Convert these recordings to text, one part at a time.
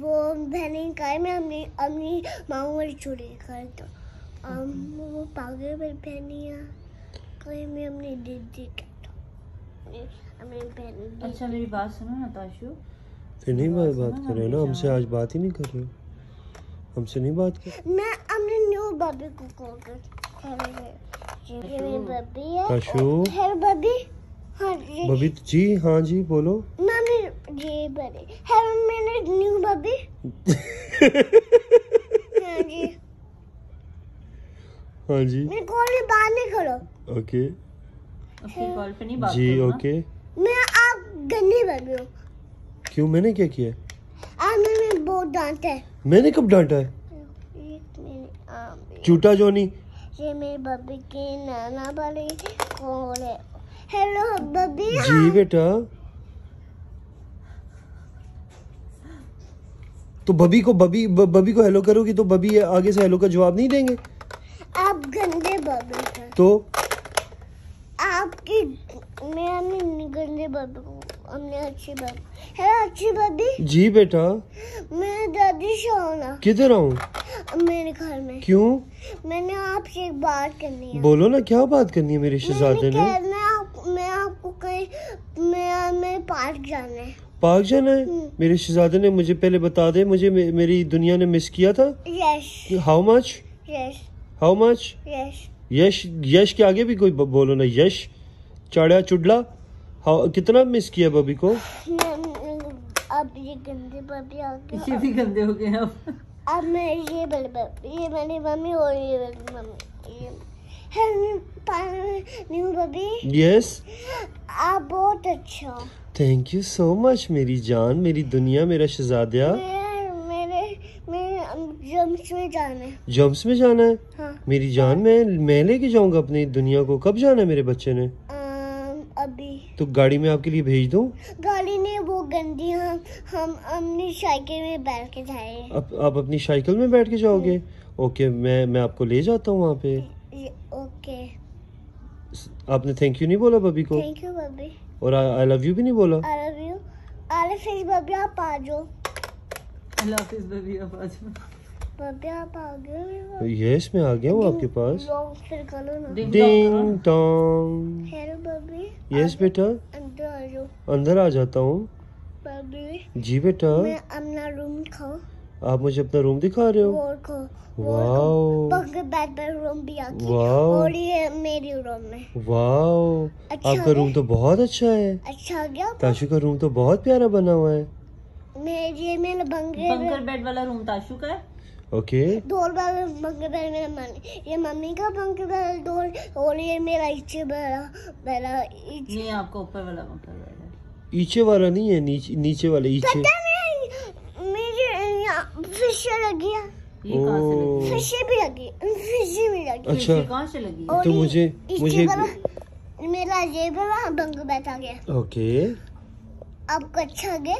वो बहनी का मैं अपनी अपनी माँ वाली चोरी कर तो। हम वो पागल वाली बहनियाँ कहीं मैं अपनी दीदी का तो अपनी बहन अच्छा मेरी बात सुनो ना ताशु। फिर नहीं बात बात कर रहे हो ना? हमसे आज बात ही नहीं कर रहे हो। हमसे नहीं बात कर मैं अपने न्यू बबी को कॉल कर ये मेरी बबी है। बबी हाँ जी। बबी जी हाँ जी बोलो। मम्मी जी बबी हेलो मैंने न्यू बबी हाँ जी। हाँ जी। मेरे कॉल में बात नहीं करो ओके। उसकी कॉल पे नहीं बात जी ओके। मैं आप गंदी बबी हूँ। क्यों मैंने क्या किया? है? आप मैंने बहुत डांटा है। मैंने कब डांटा है? झूठा जोनी। ये मेरी बबी की नाना वाली कॉल है। हेलो बबी जी बेटा। तो बबी को बबी ब- बबी को हेलो करोगी तो बबी आगे से हेलो का जवाब नहीं देंगे? आप गंदे बबी थे तो? आपकी मैं गंदे बबी हमने अच्छी बबी। हेलो अच्छी बबी? जी बेटा। मैं दादी से होना किधर आऊँ मेरे घर में। क्यों? मैंने आपसे एक बात करनी है। बोलो ना क्या बात करनी है मेरे शहजादे ने? मैं मैं पार्क जाना है। पार्क जाना है? हम्म। मेरे शहजादे ने मुझे पहले बता दे मुझे मे, मेरी दुनिया ने मिस किया था? Yes how much yes how much yes Yash Yash के आगे भी कोई बोलो ना यश। चाड़ा चुडला। हाउ कितना मिस किया बबी को? अब ये गंदे बबी आ ये गया भी गंदे हो गए अब। अब मैं ये बड़े ये मेरी मम्मी और ये मेरी मम्मी ये न्यू बबी यस आप बहुत अच्छा। थैंक यू सो मच मेरी जान मेरी दुनिया मेरा शहजादिया। मैं मेरे मेरे जम्स में जाना है। जम्स में जाना है? हाँ। मेरी जान मैं मैं लेके जाऊँगा अपनी दुनिया को? कब जाना है मेरे बच्चे ने? अभी। तो गाड़ी में आपके लिए भेज दूँ? गाड़ी ने वो गंदी हम हम अपनी साइकिल में बैठ के जाए। आप आप अपनी साइकिल में बैठ के जाओगे? ओके मैं मैं आपको ले जाता हूँ वहाँ पे। आपने थैंक यू नहीं बोला बबी को? थैंक यू बबी और आई लव यू भी नहीं बोला? आई लव यू आई फिर बबी आप आ जाओ। अल्लाह हाफिज बेबी अब आज बबी आप आ गए यस मैं आ गया हूँ आपके पास। लॉन्ग फिर करो ना। डिंग डिंग टोंग हेलो बबी यस बेटा अंदर आ जाओ। अंदर आ जाता हूँ। बबी जी बेटा। मैं अपना रूम खाओ आप मुझे अपना रूम दिखा रहे हो? वाओ वाओ रूम है वाओ अच्छा आपका रूम तो बहुत अच्छा है। अच्छा गया? ताशु का रूम तो बहुत प्यारा बना हुआ है। मैं ये मेरा बंकर बेड वाला रूम ताशु का है। ओके बार बंगे बेड मेरा मम्मी ये मम्मी का और ये मेरा इच्छे बड़ा बड़ा ये आपका ऊपर वाला बंकर बेड है। नीचे वाला नहीं है नीचे नीचे वाले फ़िश लगी है। ये कहाँ से लगी ओ भी लगी फ़िश भी लगी अच्छा। ये से लगी तो मुझे मुझे मेरा ये बड़ा बंगे आ गया। ओके। आपको अच्छा गया।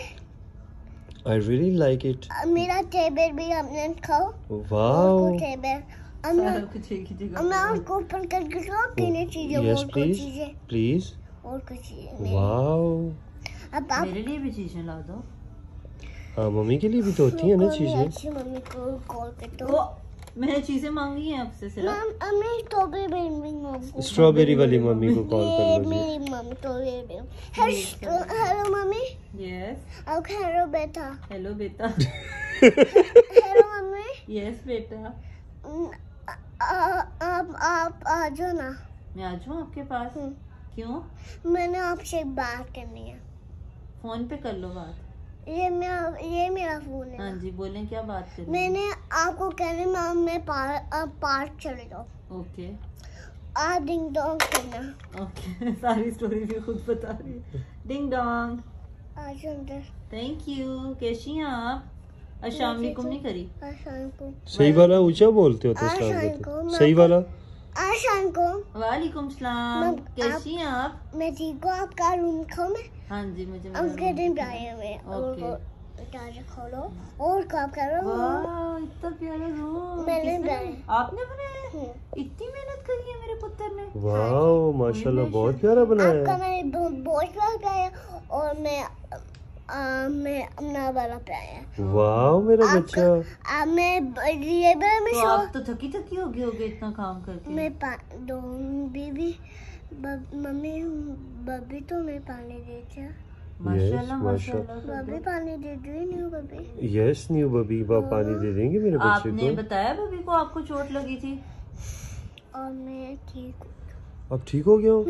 आई रियली लाइक इट मेरा टेबल भी हमने खाओ वाओ टेबल। मैं ओपन करके खाओ कितने चीज़ें और कुछ प्लीज़ चीज़ें। प्लीज़ और कुछ चीज़ें वाओ अब आप मेरे लिए भी चीज़ें ला दो। हाँ मम्मी के लिए भी तो होती है ना चीज़ें। मम्मी को कॉल करता हूँ। मैंने चीज़ें मांगी हैं आपसे सिर्फ़। स्ट्रॉबेरी मम्मी स्ट्रॉबेरी वाली मम्मी को कॉल कर लो मेरी mummy hello hello mummy yes अब हेलो बेटा। हेलो बेटा। हेलो मम्मी यस बेटा। न- आप आप आ जाओ ना। मैं आ जाऊँ आपके पास? हम्म। क्यों? मैंने आपसे एक बात करनी है। फ़ोन पे कर लो बात। ये मेरा ये मेरा फ़ोन है हाँ जी बोलें क्या बात करनी है? मैंने आपको कहने मैम मैं पार्क पार्क चले जाओ। ओके। आप डिंग डोंग करना। ओके सारी स्टोरी भी खुद बता रही है। डिंग डोंग थैंक यू कैसी हैं आप? वालेकुम नहीं करी? आज शाम को। सही वाला ऊँचा बोलते हो तो तो। सही वाला? आज शाम को वालेकुम सलाम। कैसी हैं आप? मैं ठीक हूँ आपका रूम खाओ मैं हाँ जी मुझे room दिन। आए हुए ओके। खोलो। और काम करो वाह इतना प्यारा रूम मैंने बनाया। आपने बनाया? है? हम्म। इतनी मेहनत करी है मेरे पुत्र ने। वाओ माशाल्लाह बहुत प्यारा बनाया आपका मैंने बहुत गया और मैं मैं अपना वाला पे वाह मेरा बच्चा। अब मैं मैं तो आप तो थकी थकी हो गई होगे इतना काम करके। मैं दो बीबी मम्मी बब्बी तो मैं पानी देती माशाल्लाह पानी दे रही नहीं बब्बी। यस न्यू बबी आप पानी दे देंगे मेरे बच्चे आपने को? बताया भाभी को आपको चोट लगी थी? और मैं ठीक अब ठीक हो गया हो?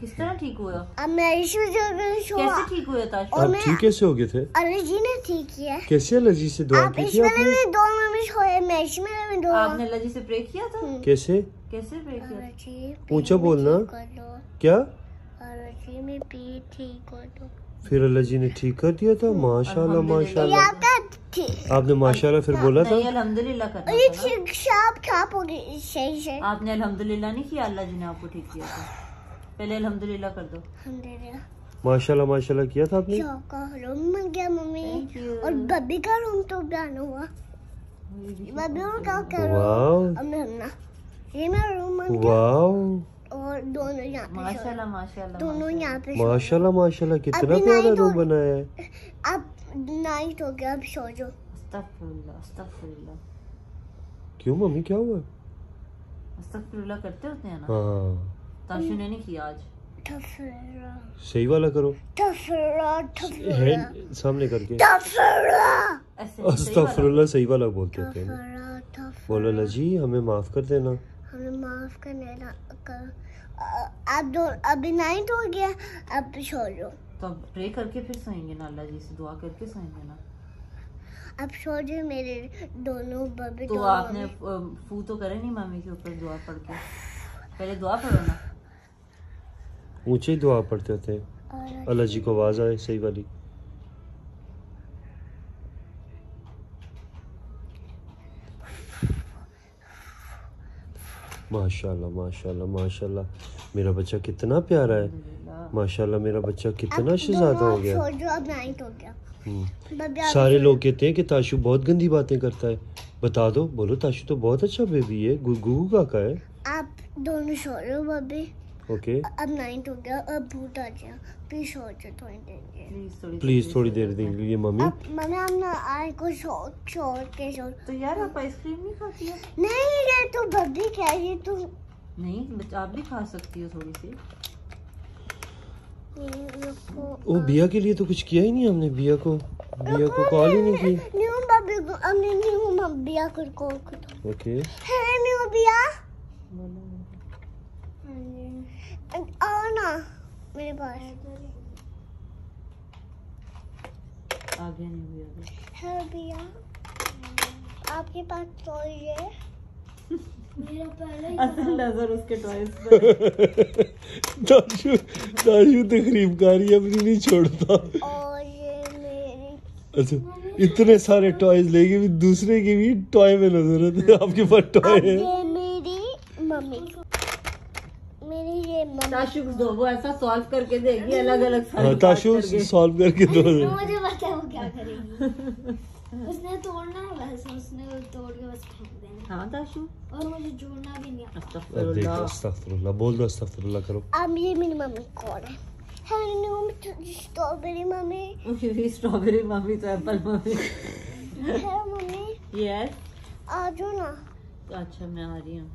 किस तरह ठीक हुआ अब मेरी कैसे ठीक हुआ था और आप मैं- ठीक कैसे हो गए थे? एलर्जी ने ठीक किया। कैसे एलर्जी से दुआ की थी आपने? में दोनों में भी मैं मैच में दो आपने एलर्जी से प्रे किया था? हम्म। कैसे? कैसे प्रे किया ऊँचा बोलना। दो क्या? अलर्जी में पी ठीक हो दो फिर अल्लाह जी ने ठीक कर दिया था? माशाल्लाह माशाल्लाह। आपने माशाल्लाह फिर बोला था? अल्हम्दुलिल्लाह करना ये ठीक शाप खाप हो गई सही से आपने अल्हम्दुलिल्लाह नहीं किया? अल्लाह जी ने आपको ठीक किया था। पहले अल्हम्दुलिल्लाह कर दो। अल्हम्दुलिल्लाह। माशाल्लाह माशाल्लाह किया था आपने? का रूम मिल गया मम्मी। और बब्बी का रूम तो बन हुआ। बब्बी और क्या कर रहा वाओ। अब मैं अपना ये मेरा रूम वाओ। और दोनों यहाँ माशाल्लाह माशाल्लाह दोनों। यहाँ पे माशाल्लाह माशाल्लाह कितना प्यारा रूम बनाया है। अब नाइट हो गया अब सो जाओ। अस्तगफिरुल्लाह अस्तगफिरुल्लाह। क्यों मम्मी क्या हुआ? अस्तगफिरुल्लाह करते होते हैं ना? हाँ। ताशु ने नहीं किया आज। सही वाला करो। हैंड सामने करके। सही वाला। अस्तगफुरुल्लाह सही वाला बोलते होते हैं बोलो जी हमें माफ़ कर देना। हमें माफ़ करने कर अब दो अभी नाइट हो गया अब सो जाओ। तो अब प्रे करके फिर सोएँगे ना अल्लाह जी से दुआ करके सोएँगे ना? अब सो जाओ मेरे दोनों बब्बी तो दोनों आपने फू तो करे नहीं मम्मी के ऊपर दुआ पढ़ के? पहले दुआ पढ़ो ना। ऊँचे दुआ पढ़ते थे। अल्लाह जी को आवाज़ आए सही वाली। माशाल्लाह माशाल्लाह माशाल्लाह। मेरा बच्चा कितना प्यारा है। माशाल्लाह मेरा बच्चा कितना शहजादा हो गया। सो जाओ अब नाइट हो गया। हम्म। सारे लोग कहते हैं कि ताशु बहुत गंदी बातें करता है। बता दो बोलो ताशु तो बहुत अच्छा बेबी है। गुगू काका है। आप दोनों हो ओके अब नाइट हो गया अब भूत आ गया। प्लीज़ सो जाओ थोड़ी देर के प्लीज़ थोड़ी प्लीज़ थोड़ी देर देंगे ये मम्मी। मम्मी हम ना आए को सो छोड़ के सो तो यार आप आइसक्रीम नहीं खाती हो? नहीं ये तो बब्बी क्या ये तो नहीं बच- आप भी खा सकती हो थोड़ी सी। ओ बिया के लिए तो कुछ किया ही नहीं हमने बिया को। बिया को कॉल ही नहीं की। न्यू बब्बी को हमने न्यू मम्बिया को कॉल कर ओके है न्यू बिया? बोलो। आओ ना मेरे पास आ गया नहीं हुआ अभी। है बिया आपके पास तो ये मेरा पहले असल नज़र उसके टॉयज पर। ताशु ताशु तकरीब अपनी नहीं छोड़ता। और ये मेरी अच्छा इतने सारे टॉयज लेके भी दूसरे के भी टॉय में नज़र आते आपके पास टॉय है। मेरी मम्मी मेरी ये ताशु दो वो ऐसा सॉल्व करके देगी अलग अलग हाँ ताशु सॉल्व करके दो मुझे पता है वो क्या करेगी। उसने तोड़ना है बस उसने वो तोड़ के बस फेंक देना। हाँ ताशु। और मुझे जोड़ना भी नहीं आता। अब देखो अस्तगफुरुल्लाह बोल दो अस्तगफुरुल्लाह करो। अब ये मेरी मम्मी कौन है? Hello strawberry mummy strawberry mummy. तो एप्पल मम्मी। है मम्मी। यस आ जाओ ना। अच्छा मैं आ रही हूँ।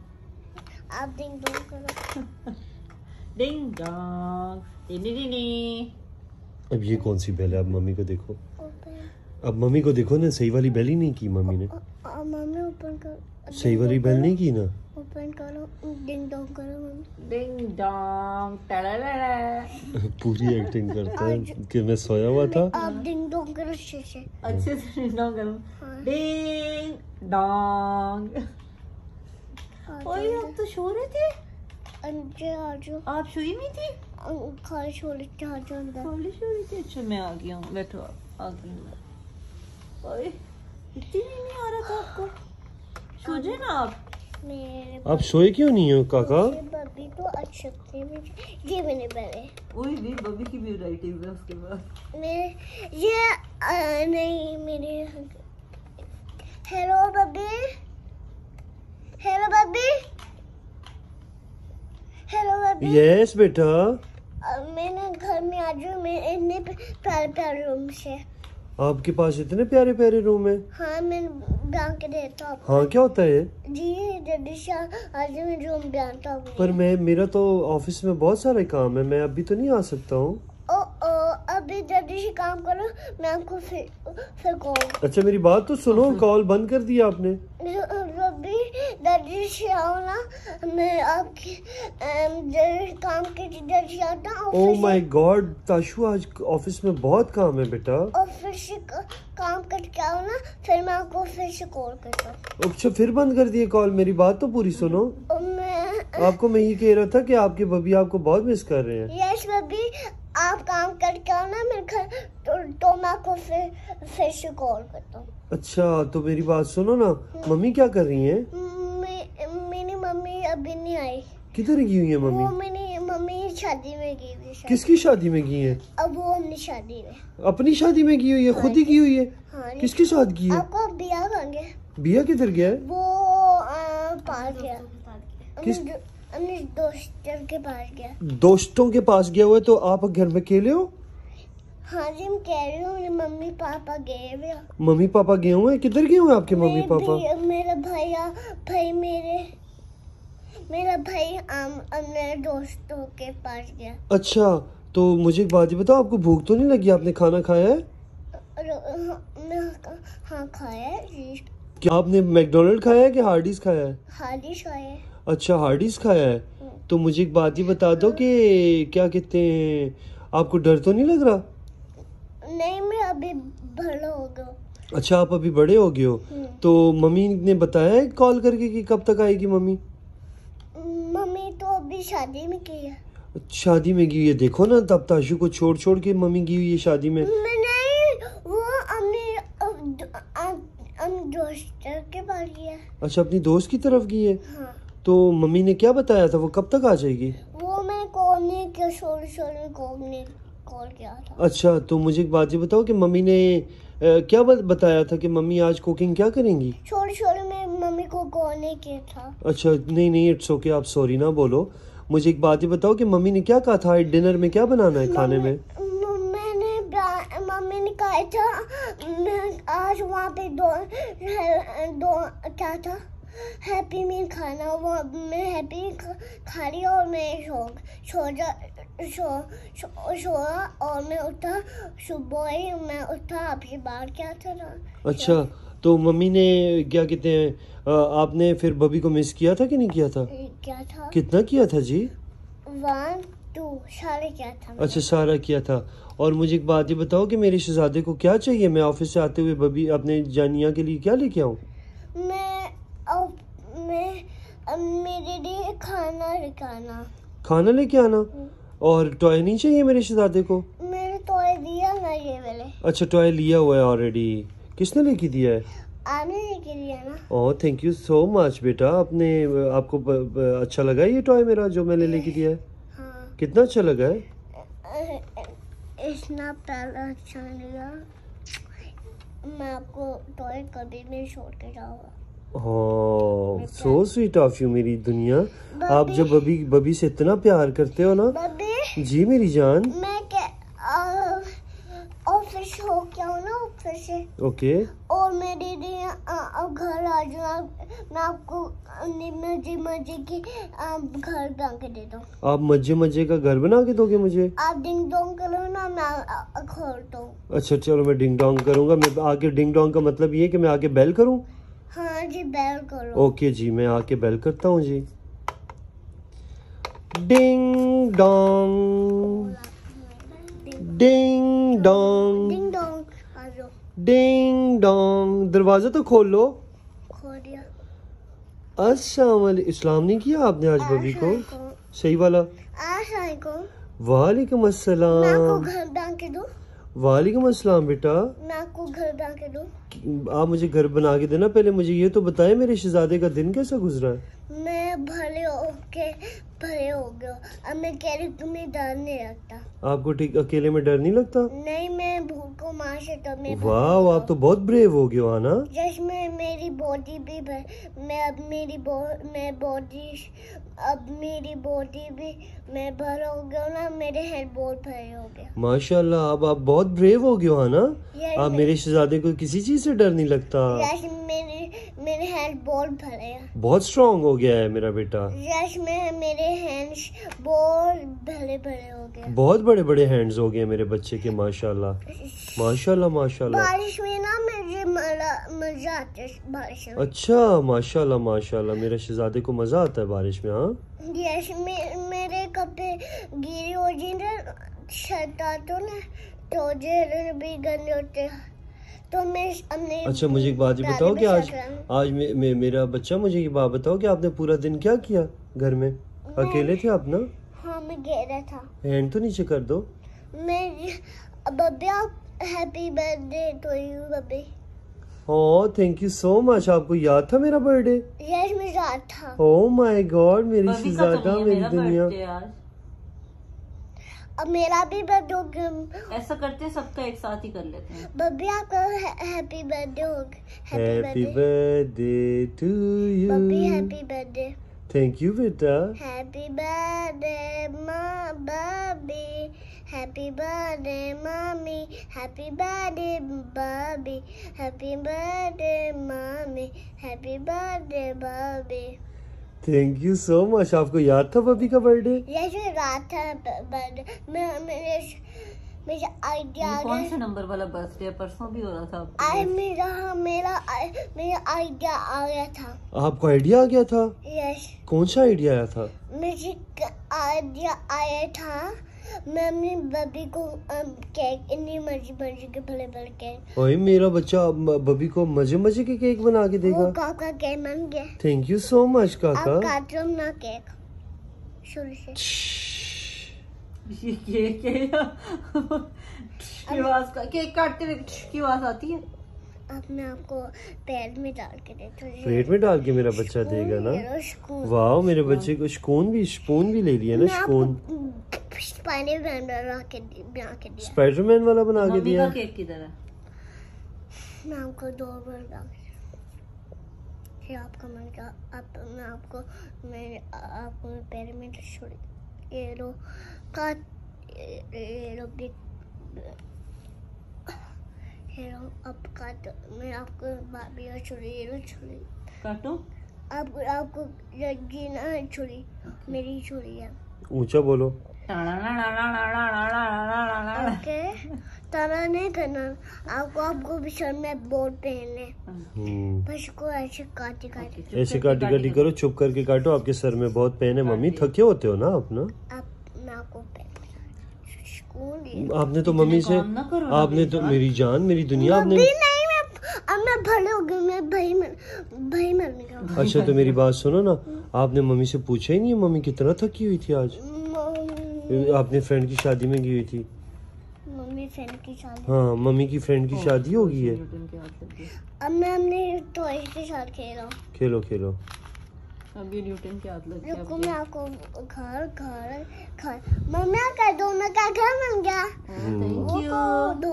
आप डिंग डोंग करो डिंग डोंग टिनी अब ये कौन सी बेल है? अब मम्मी को देखो। अब मम्मी को देखो ना सही वाली बेल ही नहीं की मम्मी ने। मम्मी ओपन कर सही वाली बेल नहीं की ना? ओपन करो डिंग डोंग करो मम्मी। डिंग डोंग टड़ाड़ा पूरी एक्टिंग करता है कि मैं सोया हुआ था। आप डिंग डोंग करो अच्छे से। अच्छे से डिंग डोंग करो। हाँ। डिंग डोंग आ ओए आप तो सो रहे थे? आ आप सोई नहीं थी? खाली छोले आ जाओ अंदर। थोड़ी सो रही थी? अच्छा मैं आ गया हूँ बैठो आप आ गई हूँ। मैं। ओए इतनी नींद नहीं आ रहा था आपको? सो जाए ना आप। आप सोए क्यों नहीं हो काका? बब्बी को अच्छे से ये मैंने पहले। ओए भी बबी की भी वैराइटीज है उसके बाद। मेरे ये अ, नहीं मेरे hello Babbi hello Babbi hello Babbi yes बेटा। मैंने घर में आज में इतने प्यारे प्यारे रूम से। आपके पास इतने प्यारे प्यारे रूम है? हाँ मैं बयान के देता हूँ। हाँ क्या होता है जी आज मैं रूम बनाता हूँ। पर मैं मेरा तो ऑफ़िस में बहुत सारे काम है मैं अभी तो नहीं आ सकता हूँ। ओ ओ अभी जल्दी से काम करो मैं आपको फिर फिर कॉल अच्छा मेरी बात तो सुनो कॉल बंद कर दिया आपने। अभी से आओ ना मैं आपकी काम के जल्दी आता oh office my god Tashu आज ऑफ़िस में बहुत काम है बेटा। ऑफ़िस से काम करके आओ ना फिर मैं आपको फिर से कॉल करता अच्छा फिर बंद कर दिए कॉल मेरी बात तो पूरी सुनो। मैं आपको मैं ये कह रहा था कि आपके बबी आपको बहुत मिस कर रहे हैं। यस बबी आप काम करके आओ ना मेरे घर तो, तो मैं आपको फिर फिर से कॉल करता हूँ। अच्छा तो मेरी बात सुनो ना। मम्मी क्या कर रही हैं? किधर गई हुई है मम्मी? मम्मी शादी में गई हुई किसकी शादी में गई है? अब वो अपनी शादी में। अपनी शादी में की हुई है? खुद ही की हुई है? हाँ। किसके साथ की है? आपको बिया बिया किधर गया है? वो गया। किस- अपने दोस्तों के पास गया। दोस्तों के पास गया हुआ है तो आप घर में अकेले हो? हाँ जी मैं कह रही हूँ मम्मी पापा गए हुए हैं। मम्मी पापा गए हुए हैं? किधर गए हुए आपके मम्मी पापा? मेरा भैया भाई मेरे मेरा भाई हम अपने दोस्तों के पास गया। अच्छा तो मुझे एक बात ही बताओ आपको भूख तो नहीं लगी? आपने खाना खाया है? हाँ, हाँ खाया है जी क्या आपने मैकडोनल्ड खाया है कि हार्डीज खाया है? हालिश खाया है। अच्छा हार्डीज खाया है? तो मुझे एक बात ही बता दो कि क्या कहते हैं? आपको डर तो नहीं लग रहा? नहीं मैं अभी बड़ा हो गया अच्छा आप अभी बड़े हो गए हो। हम्म। तो मम्मी ने बताया है कॉल करके कि कब तक आएगी मम्मी? मम्मी तो अभी शादी में की है। शादी में गई है? देखो ना तब ताशु को छोड़ छोड़ के मम्मी गई हुई है शादी में। नहीं वो अपने दोस्त के पास गया अच्छा अपनी दोस्त की तरफ़ गई है? हाँ। तो मम्मी ने क्या बताया था? वो कब तक आ जाएगी? वो मैं कॉल नहीं किया में कॉल नहीं कॉल किया था। अच्छा तो मुझे एक बात ये बताओ कि मम्मी ने अ, क्या बताया था कि मम्मी आज कुकिंग क्या करेंगी? शोर शोर में मम्मी को कॉल नहीं किया था। अच्छा नहीं नहीं इट्स ओके आप सॉरी ना बोलो। मुझे एक बात ये बताओ कि मम्मी ने क्या कहा था? डिनर में क्या बनाना है खाने में? मैंने मम्मी ने कहा था मैं आज वहाँ पे दो दो क्या था? हैप्पी मील खाना वो मैं हैप्पी खा रही और मैं सो सो जा सो सो सोया और मैं उठा। सुबह ही मैं उठा आपके बाहर क्या था ना अच्छा तो मम्मी ने क्या कहते हैं आपने फिर बबी को मिस किया था कि नहीं किया था? क्या था? कितना किया था जी? वन टू सारे क्या था अच्छा सारा किया था। और मुझे एक बात ये बताओ कि मेरे शहजादे को क्या चाहिए? मैं ऑफ़िस से आते हुए बबी अपने जानिया के लिए क्या लेके आऊँ? मैं अब मैं अब मेरे लिए खाना लेकर खाना लेके आना? और टॉय नहीं चाहिए मेरे शहजादे को? मेरे तो दिया ना ये वाले अच्छा टॉय लिया हुआ है ऑलरेडी किसने लेके दिया है? आपने लेके दिया ना। Oh thank you so much बेटा। आपने आपको ब, ब, अच्छा लगा ये टॉय मेरा जो मैंने लेके दिया है? हाँ। कितना अच्छा लगा है? इतना प्यारा अच्छा लगा। मैं आपको टॉय कभी नहीं छोड़ के जाऊँगा हाँ सो स्वीट ऑफ़ यू मेरी दुनिया। आप जब बबी बबी से इतना प्यार करते हो ना? जी मेरी जान। मैं क्या अ, ऑफ़िस हो क्या से। ओके। और मेरे लिए घर आ जाओ। मैं आपको मर्ज़ी मर्ज़ी की घर बना के दे दूँ। आप मज़े मज़े का घर बना के दोगे मुझे? आप डिंग डोंग करो ना मैं खोलता हूँ अच्छा चलो मैं डिंग डोंग करूँगा। मैं आके डिंग डोंग का मतलब ये कि मैं आके बेल करूँ? हाँ जी बैल करो। ओके जी मैं आके बेल करता हूँ जी। Ding dong ding dong ding dong ding dong दरवाज़ा तो खोल। अस्सलाम इस्लाम नहीं किया आपने आज बबी को? सही वाला। वालेकुम मैं आपको अस्सलाम घर बना के दूँ? वालेकुम अस्सलाम बेटा। मैं आपको घर बना के दूँ? आप मुझे घर बना के देना पहले मुझे ये तो बताएँ मेरे शहजादे का दिन कैसा गुजरा है? मैं भले हो के हो गया अब मैं कह रही तुम्हें डर नहीं लगता। आपको ठीक अकेले में डर नहीं लगता? नहीं मैं भूख को मार से तो मैं वाह आप तो बहुत ब्रेव हो गए हो ना जैसे मैं मेरी बॉडी भी भर मैं अब मेरी बो मैं बॉडी अब मेरी बॉडी भी मैं भर हो गया ना मेरे हेड बहुत भरे हो गया माशाल्लाह अब आप बहुत ब्रेव हो गए हो ना Yes, आप मेरे शहजादे को किसी चीज़ से डर नहीं लगता। मेरे हेड बहुत भरे हैं। बहुत स्ट्रांग हो गया है मेरा बेटा। यस मैं मेरे हैंड्स बहुत भरे भरे हो गए। बहुत बड़े बड़े हैंड्स हो गए हैं मेरे बच्चे के माशाल्लाह। माशाल्लाह माशाल्लाह। बारिश में ना मुझे मज़ा आता है बारिश में। अच्छा माशाल्लाह माशाल्लाह। मेरे शहजादे को मज़ा आता है बारिश में हाँ? यस मे, मेरे कपड़े गीले हो जाए ना शर्ट तो ना तो भी गंदे होते हैं। तो मैं अपने अच्छा मुझे एक बात बताओ कि आज आज मे, मे, मेरा बच्चा मुझे ये बात बताओ कि आपने पूरा दिन क्या किया घर में? अकेले थे आप ना? हाँ मैं घेरा था। हैंड तो नीचे कर दो। मैं बब्बे आप happy birthday to you Babbe. Oh thank you so much आपको याद था मेरा बर्थडे? यस मैं याद था। ओह माय गॉड मेरी का तो शहजादा मेरी दुनिया। अब मेरा भी बर्थडे ऐसा करते हैं सबका एक साथ ही कर लेते हैं। बब्बे आपका हैप्पी बर्थडे हो happy birthday to Babbi happy birthday thank you बेटा हैप्पी बर्थडे माँ Babbi happy birthday mummy. Happy birthday Babbi happy birthday mummy. Happy birthday Babbi thank you so much आपको याद था बबी का बर्थडे याद था रात है बर्थडे मैं मेरे मेरा आइडिया आ कौन गया नंबर वाला बर्थडे परसों भी हो रहा था आई मेरा मेरा मेरा आइडिया आ गया था। आपको आइडिया आ गया था? यस कौन सा आइडिया आया था? मुझे आइडिया आया था। मैं अपनी बबी को केक इतनी मर्ज़ी मर्ज़ी के भले भले केक ओए मेरा बच्चा बबी को मज़े मज़े के केक बना के वो देगा काका केक बन गया। थैंक यू सो मच अब काका। काट लो ना केक शुरू से। ये केक है की आवाज़ का केक काटते हुए की आवाज़ आती है? अब मैं आपको पैर में डाल के देती हूँ। प्लेट में डाल के मेरा बच्चा देगा ना? वाह मेरे बच्चे को स्पून भी स्पून भी ले लिया ना बना के बना के दिया। स्पाइडरमैन वाला बना के दिया। केक मैं आपको दो बार डाल फिर आपका मन का आप मैं आपको मैं आपको मैं पैर में छोड़ी ये लो। काट ये ये लो अब काट मैं आपको भाभी और छोड़ी ये लो छोड़ी काटो आपको आपको लगी ना छोड़ी मेरी छोड़ी है ऊँचा बोलो ओके तरह नहीं करना आपको आपको भी सर में बोर्ड पहनने हम्म, बस को ऐसे काटी काटे ऐसे काटी काटी करो चुप करके काटो आपके सर में बहुत पेन है मम्मी थके होते हो ना आप ना अब मैं आपको पहन स्कूल ही आपने तो मम्मी से आपने तो मेरी जान मेरी दुनिया आपने भी नहीं मैं अब मैं भले हो गई मैं भाई मर भाई मरने का अच्छा तो मेरी बात सुनो ना। आपने मम्मी से पूछा ही नहीं मम्मी कितना थकी हुई थी आज? आपने फ्रेंड की शादी में गई हुई थी। मम्मी फ्रेंड की शादी। हाँ मम्मी की फ्रेंड की शादी होगी है। अब मैं अपने टॉय के साथ खेल रहा हूँ। खेलो खेलो। अब ये न्यूटन के हाथ लग गया रुको मैं आपको घर घर घर। मम्मी का दोनों का घर बन गया। थैंक यू दो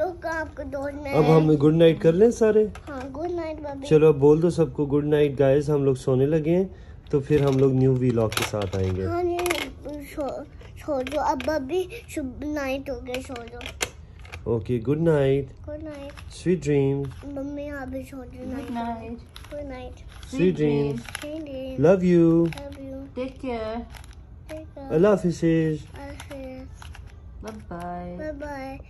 रुको आपको दो में। अब हम गुड नाइट कर लें सारे? हाँ गुड नाइट बाबी चलो अब बोल दो सबको गुड नाइट गाइस हम लोग सोने लगे हैं तो फिर हम लोग न्यू वीलॉग के साथ आएँगे। हाँ सो सो जो अब अभी शुभ नाइट हो गया सो जो। Okay good night good night sweet dreams mummy आप भी सो जो। Good night Good night. See you, Jean. Love you. Love you. Take care. Take care. I love you, sis. Bye-bye. Bye-bye.